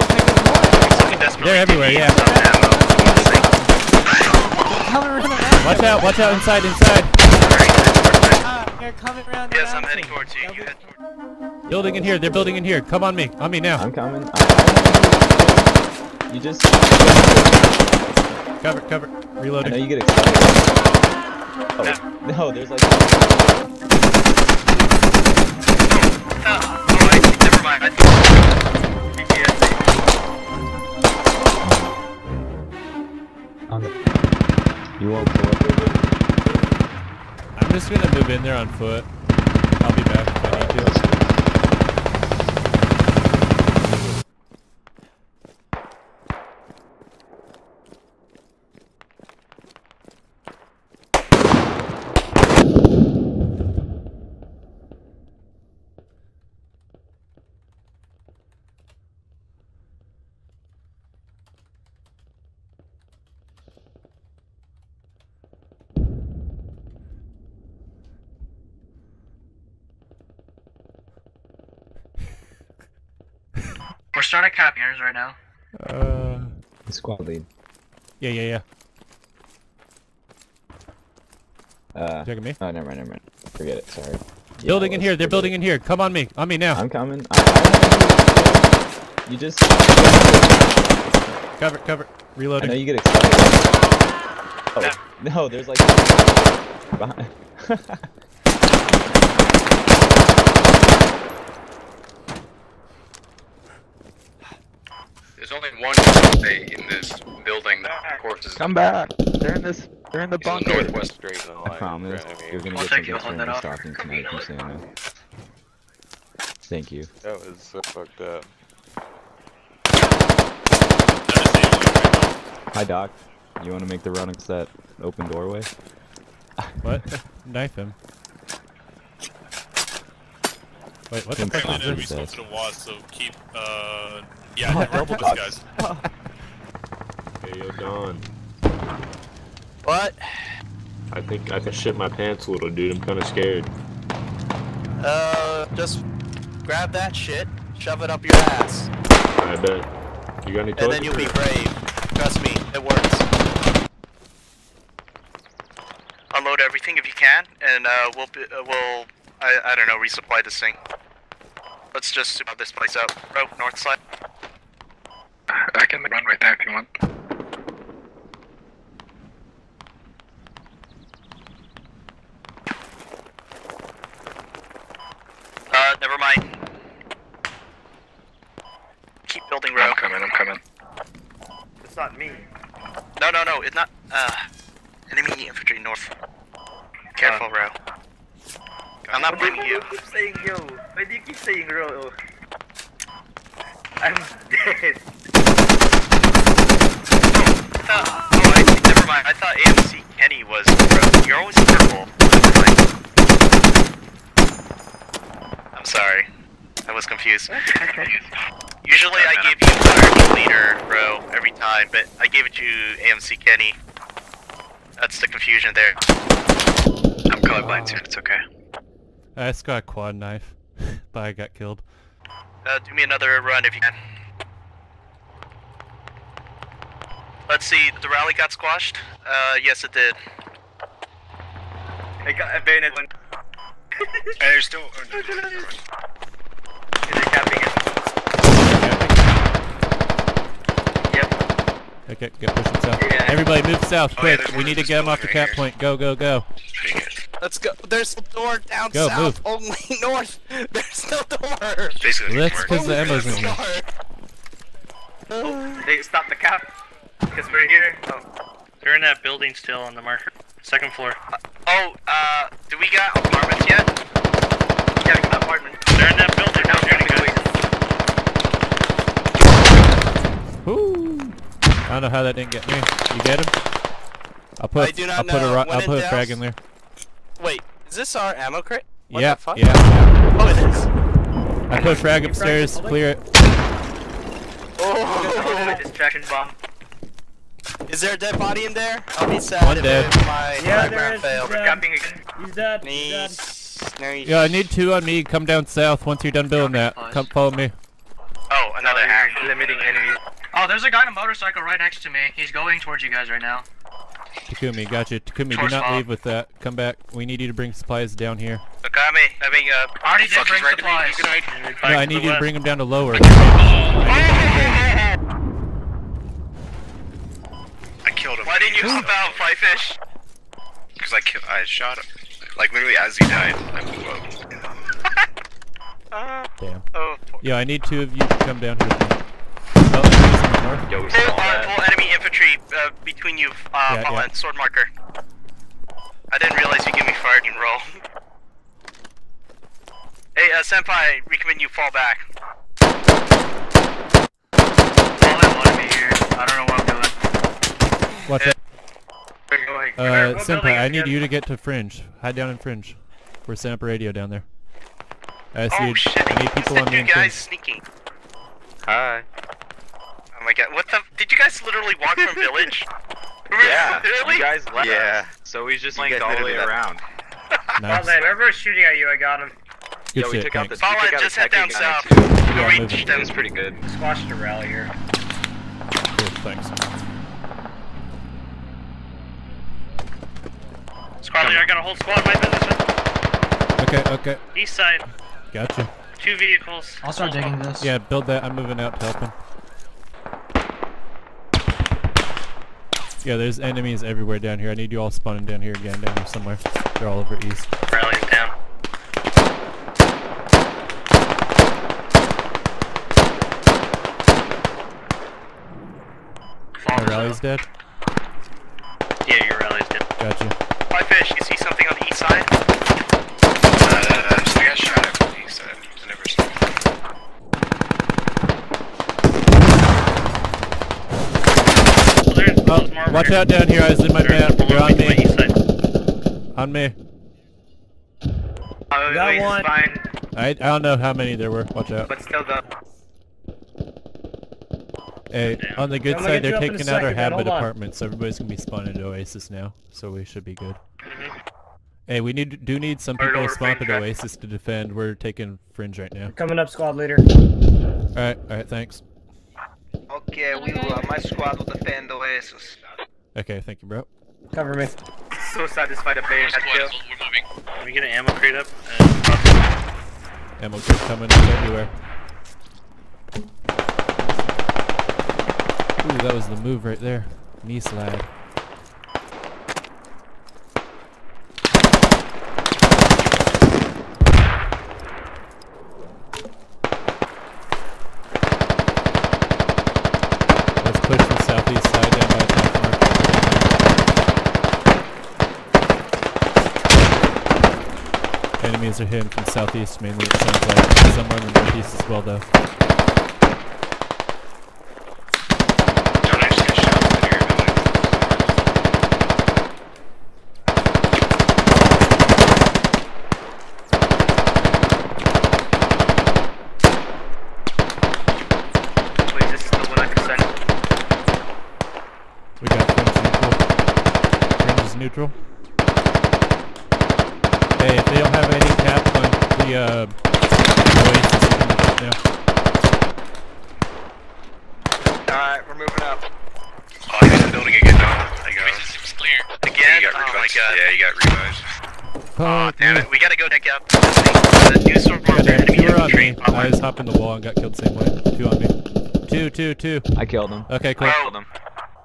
They're everywhere, yeah. some ammo. Coming around the mountain. Watch out, watch out inside, inside. Ah, they're coming around the Yes, I'm heading towards you. You be- head towards Building in here, they're building in here. Come on me, on me now. I'm coming. I, I, you just. Cover, cover. I know you get excited. Oh, no, there's like. You won't pull up. I'm just gonna move in there on foot. I'll be back if I need to. We're starting copiers right now. Uh, The squad lead. yeah, yeah, yeah. Uh. Checking me. Oh, never mind, never mind. Forget it. Sorry. Yeah, building in let's here, they're building it. in here. Come on me, on me now. I'm coming. I, I, you just. Cover, cover. Reloading. I know you get excited. Oh, no, there's like. only one stay in this building that corpses. Come back. They're in this. They're in the He's in the northwest straight in the I promise. Granted, You're gonna I'll get take some you, hold that extremely up. stalking tonight from Santa. Thank you. That was so fucked up. Hi, Doc. You want to make the run across that open doorway? What? Knife him. Wait, what the fuck so. is enemy this? says. supposed to watch, so keep, uh, yeah, double this, guys. Hey, yo, Don. What? I think I can shit my pants a little, dude. I'm kind of scared. Uh, just grab that shit, shove it up your ass, I bet. You got any and then you'll be brave. Trust me, it works. Unload everything if you can, and uh, we'll be, uh, we'll I, I don't know resupply this thing. Let's just super this place out. Bro, north side. I can run right there if you want. Uh, never mind. Keep building row. I'm coming, I'm coming. It's not me. No, no, no, it's not. Uh, enemy infantry north. Careful, row. I'm not blaming you. keep saying yo? Why do you keep saying ro? I'm dead. Uh, oh, I, never mind. I thought AMC Kenny was row. You're always purple. I'm sorry. I was confused. Usually I gave you fire leader, bro, every time, but I gave it to AMC Kenny. That's the confusion there. I'm colorblind too, it's okay. I just got a quad knife, but I got killed. Uh, do me another run if you can. Let's see, the rally got squashed? Uh, yes it did. I got a bayonet one. Hey, there's still. Is it capping it? Yep. Okay, get pushing south. Yeah. Everybody move south, Oh, yeah, quick. there's we need to get them off the building cap here. point. Go, go, go. Take it. Let's go. There's a door down Go, south. Only north. There's no door. Basically, Let's work. because the ammo's in here. They stopped the cap. Because we're here. Oh. They're in that building still on the marker. Second floor. Oh, uh, do we got apartments yet? Yeah, we got apartment. They're in that building. Now They're we're getting I don't know how that didn't get me. You get him? I'll put. I do not I'll put a. know. ro- When I'll put a frag in there. Wait, is this our ammo crate? What yeah, the fuck? yeah, yeah. Oh, it is. I put a frag upstairs. Clear it. Oh. Distraction bomb. Is there a dead body in there? I'll be sad One if, dead. my Yeah, frag there round is. failed. We're capping again. He's dead. He's dead. Nice. Nice. Yeah, I need two on me. Come down south once you're done building that. Come follow me. Oh, another oh, So hack. limiting enemy. Oh, there's a guy on a motorcycle right next to me. He's going towards you guys right now. Takumi, gotcha. Takumi, do not bomb. leave with that. Come back. We need you to bring supplies down here. Okami, I mean, uh, Already did fuck, he's bring right to me. supplies. You can hide. No, I need you to bring them down to lower. I killed him. Why didn't you hop out, Fly Fish? Because I kill, I shot him. Like literally as he died, I blew up. Damn. Oh, Yeah, I need two of you to come down here with me. Oh, enemies in the north. Yo, we full, saw uh, that. full enemy infantry uh, between you, uh, Yeah, yeah. and sword marker. I didn't realize you gave me firing roll. hey, uh, Senpai, recommend you fall back. All they want me here. I don't know what I'm doing. Watch out. We're. Uh, Senpai, I need you to get to Fringe. Hide down in Fringe. We're setting up a radio down there. I see. Oh shit, I need people the on me two guys Fringe. sneaking. Hi. Oh my god, what the? Did you guys literally walk from village? Yeah, really? you guys left. Yeah. So we just You linked all the way around. Nice. whoever's shooting at you, I got him. Good Yo, we shit, took out the, thanks. we Paula, took out just head down south. too. Go Yeah, reach moving. It them. was pretty good. Squashed the rally here. Good, thanks. Squad leader, I got a whole squad in my position. Okay, okay. East side, Gotcha. two vehicles. I'll start digging this. Yeah, build that. I'm moving out to help him. Yeah, there's enemies everywhere down here. I need you all spawning down here again, down here somewhere. They're all over east. Rally's down. My rally's dead? Yeah, your rally's dead. Gotcha. Fly Fish, you see something on the east side? Uh, I got shot at from the east side. I never saw So there's, Oh, there's more over watch out down here. I was in my There's You're on me. On me. Oh, Got one. fine. I, I don't know how many there were. Watch out. But still, the. Hey, on the good side, they're you up in a taking out our second, man. habit Hold on. apartment, so everybody's gonna be spawning into Oasis now. So we should be good. Mhm. Hey, we need do need some people to over spawn to Fringe, the right? Oasis to defend. We're taking Fringe right now. Coming up, squad leader. Alright, alright, thanks. Okay, we will. My squad will defend Oasis. Okay, thank you, bro. Cover me. So satisfied a bayonet kill. We're moving. Can we get an ammo crate up? And Ammo kit coming up everywhere. Ooh, that was the move right there. Knee slide. Let's push the southeast side down by attack Enemies are hitting from southeast mainly, it sounds like. Somewhere in the northeast as well, though. Don't I just get shot from the near building? Wait, this is the one I can send. We got Fringe neutral. Fringe is neutral. Hey, if they don't have any cap on the uh, Oasis, you can move up now. Alright, we're moving up. Oh, he's in the building again. No, I got him. Seems clear. Again? You got Oh my god. Yeah, you got revived. Aw, Fuck damn it. We gotta go check out. The new sword Yeah, there- two are on infantry. me. I just hopped in the wall and got killed same way. Two on me. Two, two, two. I killed them. Okay, cool. Oh,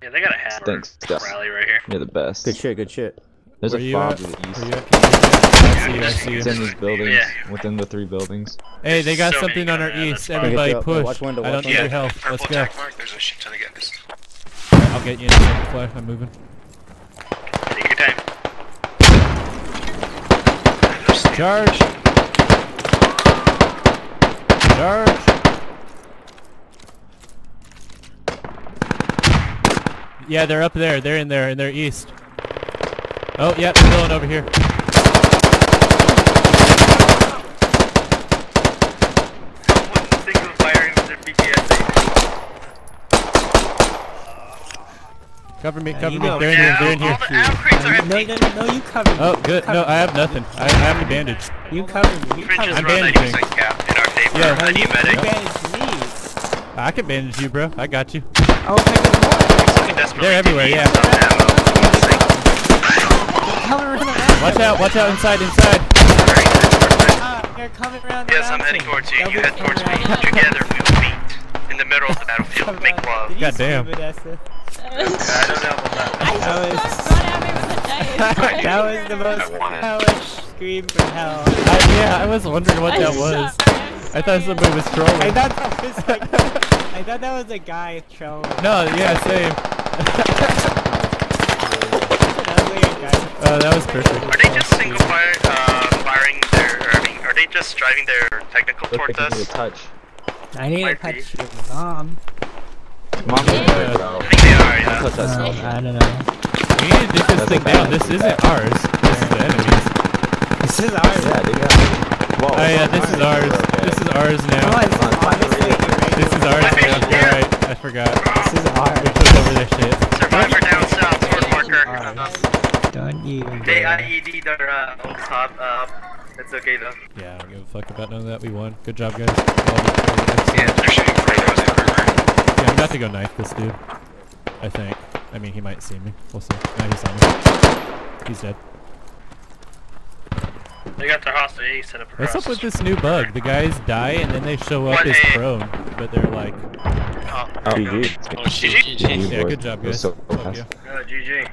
Yeah, they got a hat. Thanks, Gus. Rally right here. You're the best. Good shit, good shit. There's Where a you fob to the east. Where you at? Can you- I see you, It's in these buildings, Yeah. within the three buildings. Hey, they got So something on our guys, east. Everybody Pick it up. push. Watch window, I don't watch need your window. help. Purple Let's go. mark. There's a shit ton of guys. I'll get you in a second, I'm moving. Take your time. Charge! Charge! Yeah, they're up there. They're in there, in their east. Oh, yeah, they're over here. One single firing with their PTSD. Cover me, cover me. They're in here, they're in here. the ammo crates are No, no, no, you cover me. Oh, good. No, I have nothing. I, I have a bandage. You cover me. You cover is I'm me. run bandaging. 90% cap in our favor. Yeah. I need You medic. bandage me. I can bandage you, bro. I got you. Oh, okay, there's more. He's looking desperately. They're everywhere, yeah. needs some ammo. Coming around the mountain. Watch out, watch out inside, inside. They're coming around the Yes, I'm heading towards you. They'll You head towards me. coming around. Together we will meet in the middle of the battlefield. Make love. God damn. see Vanessa? I That was, Run at me with that was the most I want it. hellish scream from hell. I, yeah, I was wondering what that I'm was. I thought somebody was I trolling. thought that was like, I thought that was a guy trolling. No, yeah, same. That was like a guy. Oh, that was perfect. Are they just single fire, uh, firing their, or, I mean, are they just driving their technical Look towards like you need a touch. I need to Might be. touch your mom. Mom, Yeah. bro. I think they are, yeah. Touch that cell. I don't know. We need to dig this thing down. This isn't ours. This is the enemy's. This is ours. Yeah, they got Whoa. Oh yeah, this is ours. Okay. This is ours Come now. on, this is honestly This is ours now. You're right. I forgot. This is ours. We ours. took over their shit. Survivor down south, sword marker. Don't you? They IED their, uh, top, uh, it's okay though. Yeah, I don't give a fuck about none of that. We won. Good job, guys. Well Yeah, they're shooting flamethrowers everywhere. Yeah, I'm about to go knife this dude. I think. I mean, he might see me. We'll see. No, he saw me. He's dead. They got their hostile A set up across. What's up with this new bug? The guys die and then they show up What as a- prone, but they're like, Oh, GG. Oh, shit. GG. yeah, good job, That was guys. so Fuck yeah. uh, GG.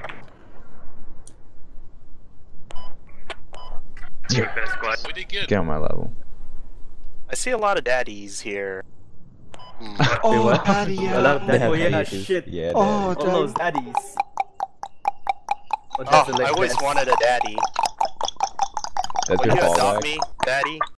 Your best squad. We did good. Get on my level. I see a lot of daddies here. Oh, what? daddy, A lot of yeah. Oh, have yeah, issues. shit. Yeah, Oh, they- daddy. daddies. Oh, I always wanted a daddy. that's Will your you fallback. adopt me, daddy?